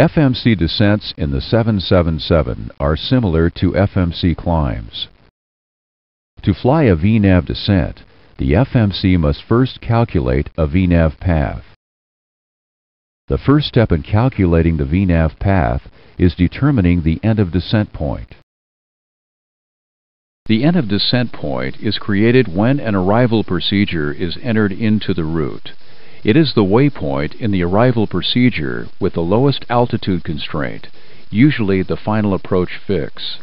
FMC descents in the 777 are similar to FMC climbs. To fly a VNAV descent, the FMC must first calculate a VNAV path. The first step in calculating the VNAV path is determining the end of descent point. The end of descent point is created when an arrival procedure is entered into the route. It is the waypoint in the arrival procedure with the lowest altitude constraint, usually the final approach fix.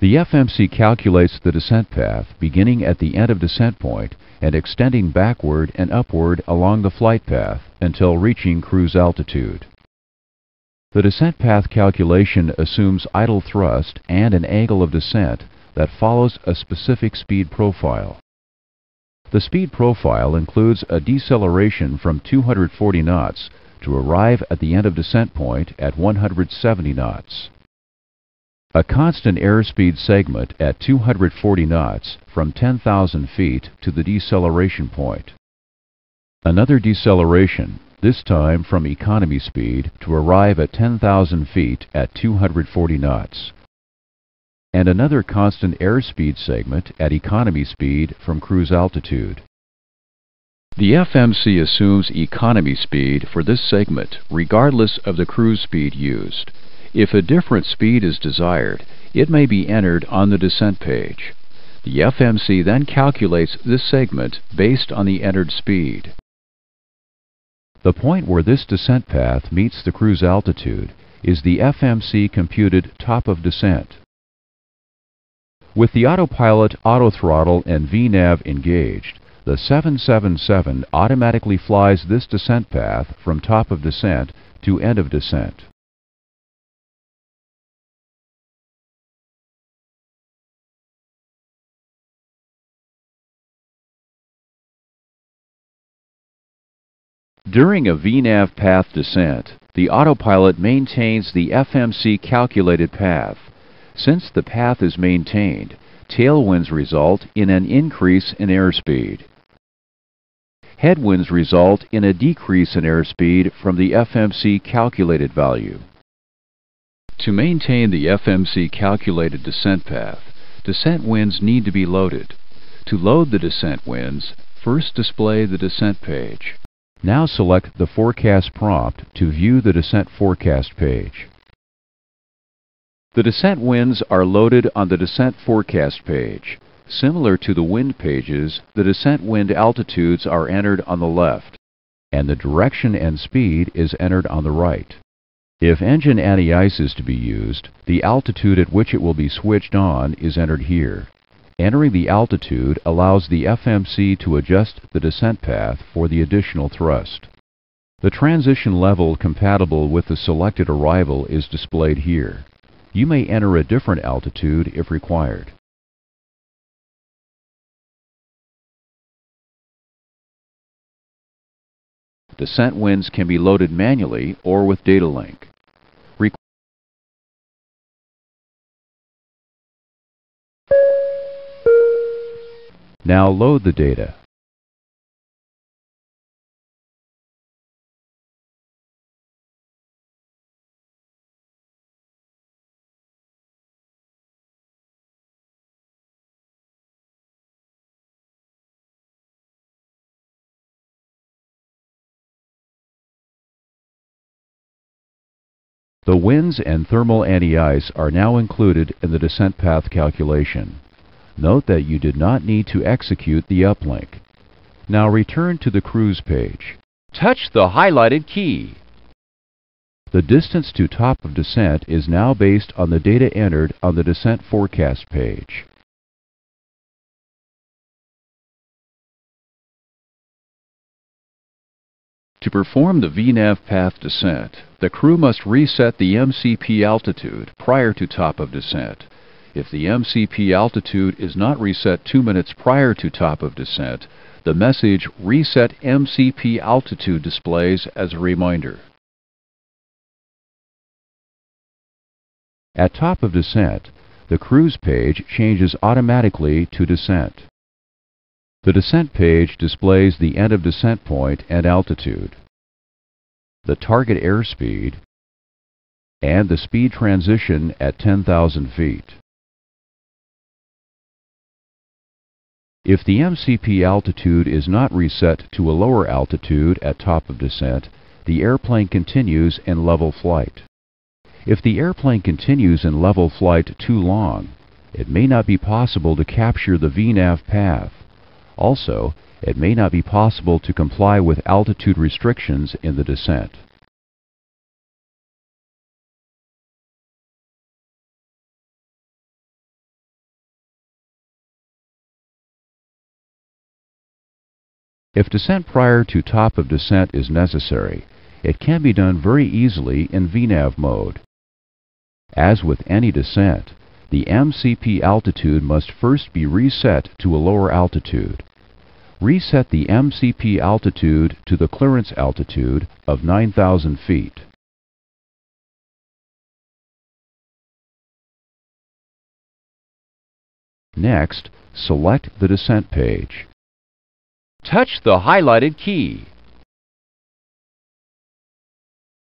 The FMC calculates the descent path beginning at the end of descent point and extending backward and upward along the flight path until reaching cruise altitude. The descent path calculation assumes idle thrust and an angle of descent that follows a specific speed profile. The speed profile includes a deceleration from 240 knots to arrive at the end of descent point at 170 knots. A constant airspeed segment at 240 knots from 10,000 feet to the deceleration point. Another deceleration, this time from economy speed to arrive at 10,000 feet at 240 knots and another constant airspeed segment at economy speed from cruise altitude. The FMC assumes economy speed for this segment regardless of the cruise speed used. If a different speed is desired, it may be entered on the descent page. The FMC then calculates this segment based on the entered speed. The point where this descent path meets the cruise altitude is the FMC computed top of descent. With the autopilot, autothrottle, and VNAV engaged, the 777 automatically flies this descent path from top of descent to end of descent. During a VNAV path descent, the autopilot maintains the FMC calculated path since the path is maintained, tailwinds result in an increase in airspeed. Headwinds result in a decrease in airspeed from the FMC calculated value. To maintain the FMC calculated descent path, descent winds need to be loaded. To load the descent winds, first display the descent page. Now select the Forecast prompt to view the descent forecast page. The descent winds are loaded on the descent forecast page. Similar to the wind pages, the descent wind altitudes are entered on the left, and the direction and speed is entered on the right. If engine anti-ice is to be used, the altitude at which it will be switched on is entered here. Entering the altitude allows the FMC to adjust the descent path for the additional thrust. The transition level compatible with the selected arrival is displayed here. You may enter a different altitude if required. Descent winds can be loaded manually or with data link. now load the data. The winds and thermal anti-ice are now included in the descent path calculation. Note that you did not need to execute the uplink. Now return to the cruise page. Touch the highlighted key. The distance to top of descent is now based on the data entered on the descent forecast page. To perform the VNAV path descent, the crew must reset the MCP altitude prior to top of descent. If the MCP altitude is not reset two minutes prior to top of descent, the message Reset MCP Altitude displays as a reminder. At top of descent, the cruise page changes automatically to descent. The descent page displays the end of descent point and altitude. the target airspeed, and the speed transition at 10,000 feet. If the MCP altitude is not reset to a lower altitude at top of descent, the airplane continues in level flight. If the airplane continues in level flight too long, it may not be possible to capture the VNAV path. Also, it may not be possible to comply with altitude restrictions in the descent. If descent prior to top of descent is necessary, it can be done very easily in VNAV mode. As with any descent, the MCP altitude must first be reset to a lower altitude. Reset the MCP altitude to the clearance altitude of 9,000 feet. Next, select the descent page. Touch the highlighted key.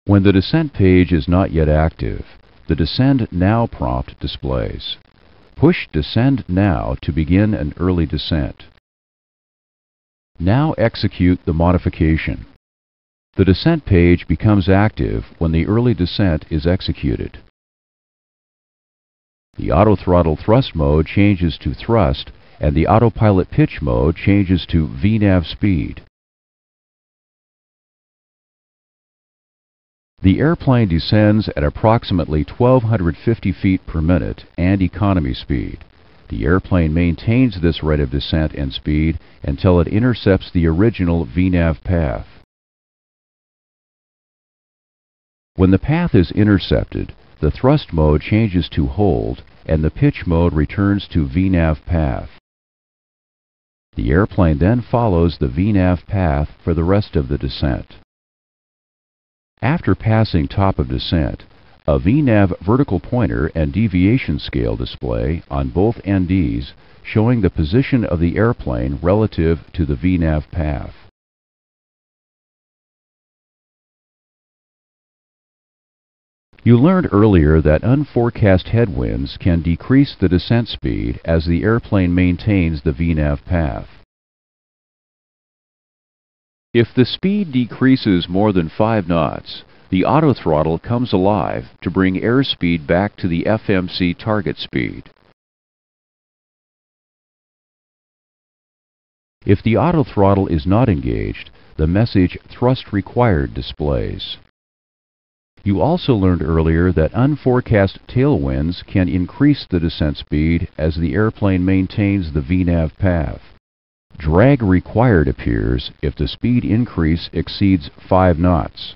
When the descent page is not yet active, the Descend Now prompt displays. Push Descend Now to begin an early descent. Now execute the modification. The descent page becomes active when the early descent is executed. The autothrottle thrust mode changes to thrust and the autopilot pitch mode changes to VNAV speed. The airplane descends at approximately 1250 feet per minute and economy speed. The airplane maintains this rate of descent and speed until it intercepts the original VNAV path. When the path is intercepted, the thrust mode changes to hold and the pitch mode returns to VNAV path. The airplane then follows the VNAV path for the rest of the descent. After passing top of descent, a VNAV vertical pointer and deviation scale display on both NDs showing the position of the airplane relative to the VNAV path. You learned earlier that unforecast headwinds can decrease the descent speed as the airplane maintains the VNAV path. If the speed decreases more than 5 knots, the autothrottle comes alive to bring airspeed back to the FMC target speed. If the autothrottle is not engaged, the message Thrust Required displays. You also learned earlier that unforecast tailwinds can increase the descent speed as the airplane maintains the VNAV path. Drag required appears if the speed increase exceeds 5 knots.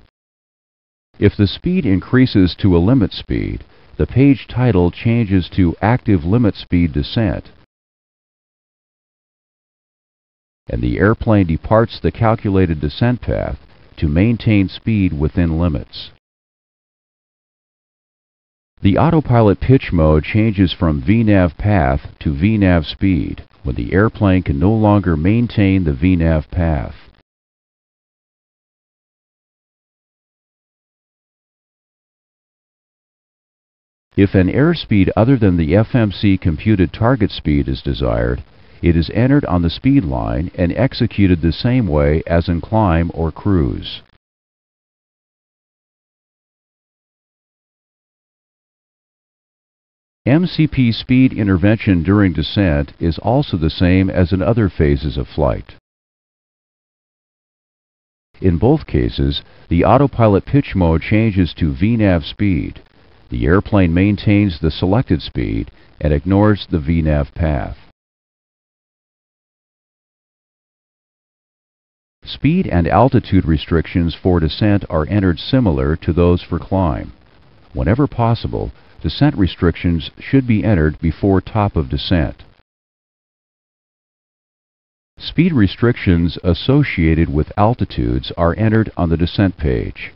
If the speed increases to a limit speed, the page title changes to Active Limit Speed Descent and the airplane departs the calculated descent path to maintain speed within limits. The autopilot pitch mode changes from VNAV path to VNAV speed when the airplane can no longer maintain the VNAV path. If an airspeed other than the FMC computed target speed is desired, it is entered on the speed line and executed the same way as in climb or cruise. MCP speed intervention during descent is also the same as in other phases of flight. In both cases, the autopilot pitch mode changes to VNAV speed. The airplane maintains the selected speed and ignores the VNAV path. Speed and altitude restrictions for descent are entered similar to those for climb. Whenever possible, descent restrictions should be entered before top of descent. Speed restrictions associated with altitudes are entered on the descent page.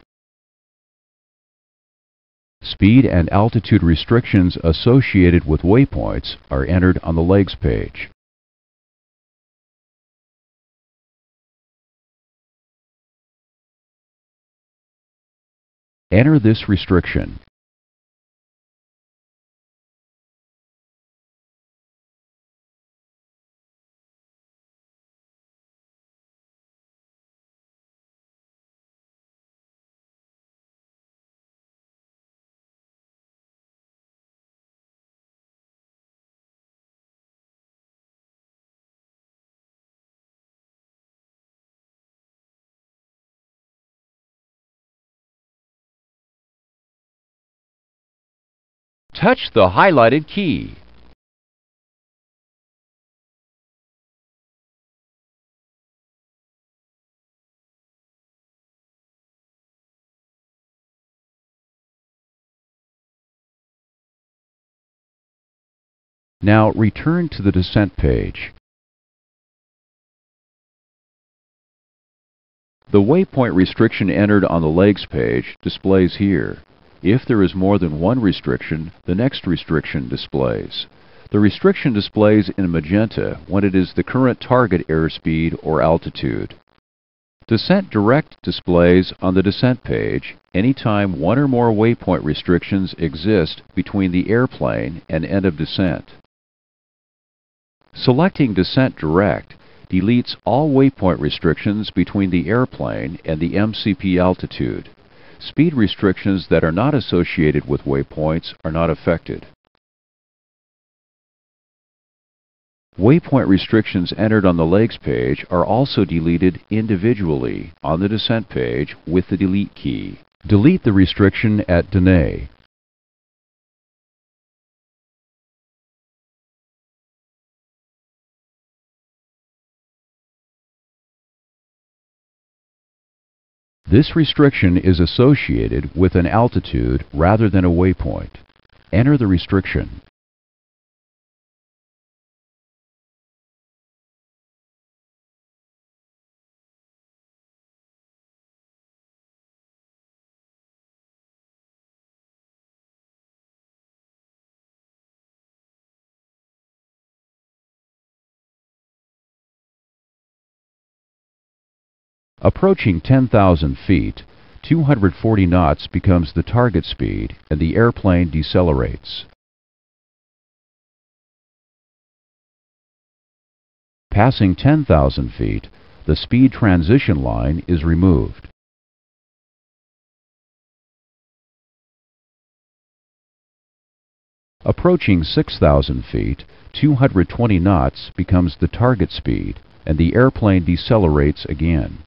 Speed and altitude restrictions associated with waypoints are entered on the legs page. Enter this restriction. Touch the highlighted key. Now return to the descent page. The waypoint restriction entered on the legs page displays here. If there is more than one restriction, the next restriction displays. The restriction displays in magenta when it is the current target airspeed or altitude. Descent Direct displays on the descent page anytime one or more waypoint restrictions exist between the airplane and end of descent. Selecting Descent Direct deletes all waypoint restrictions between the airplane and the MCP altitude. Speed restrictions that are not associated with waypoints are not affected. Waypoint restrictions entered on the legs page are also deleted individually on the descent page with the delete key. Delete the restriction at Denay. This restriction is associated with an altitude rather than a waypoint. Enter the restriction. Approaching 10,000 feet, 240 knots becomes the target speed and the airplane decelerates. Passing 10,000 feet, the speed transition line is removed. Approaching 6,000 feet, 220 knots becomes the target speed and the airplane decelerates again.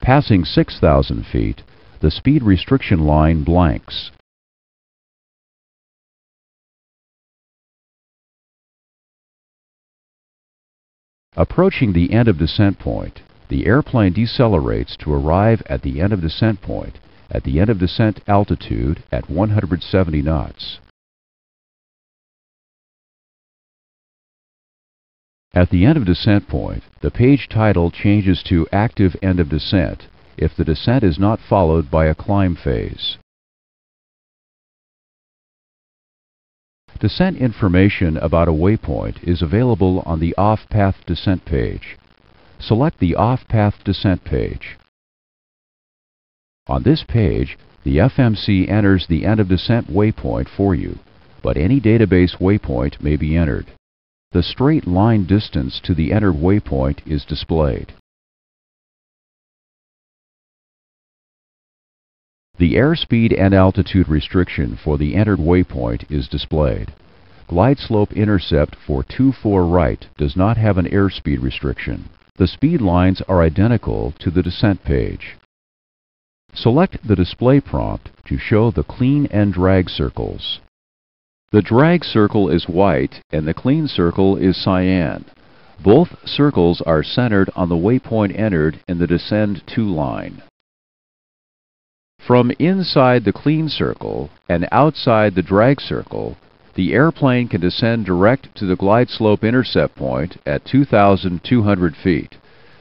Passing 6,000 feet, the speed restriction line blanks. Approaching the end of descent point, the airplane decelerates to arrive at the end of descent point at the end of descent altitude at 170 knots. At the end of descent point, the page title changes to Active End of Descent if the descent is not followed by a climb phase. Descent information about a waypoint is available on the Off-Path Descent page. Select the Off-Path Descent page. On this page, the FMC enters the end of descent waypoint for you, but any database waypoint may be entered the straight line distance to the entered waypoint is displayed. The airspeed and altitude restriction for the entered waypoint is displayed. Glide slope intercept for 24 right does not have an airspeed restriction. The speed lines are identical to the descent page. Select the display prompt to show the clean and drag circles. The drag circle is white and the clean circle is cyan. Both circles are centered on the waypoint entered in the descend to line. From inside the clean circle and outside the drag circle, the airplane can descend direct to the glide slope intercept point at 2,200 feet.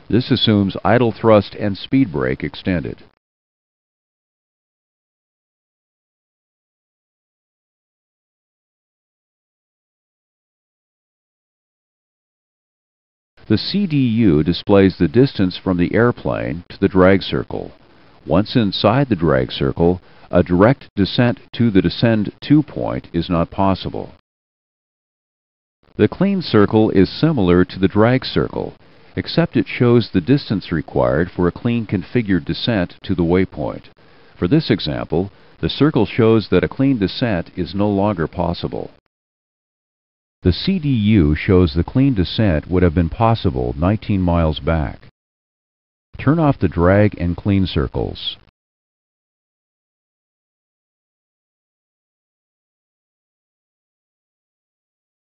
This assumes idle thrust and speed brake extended. The CDU displays the distance from the airplane to the drag circle. Once inside the drag circle, a direct descent to the descend to point is not possible. The clean circle is similar to the drag circle, except it shows the distance required for a clean configured descent to the waypoint. For this example, the circle shows that a clean descent is no longer possible. The CDU shows the clean descent would have been possible 19 miles back. Turn off the drag and clean circles.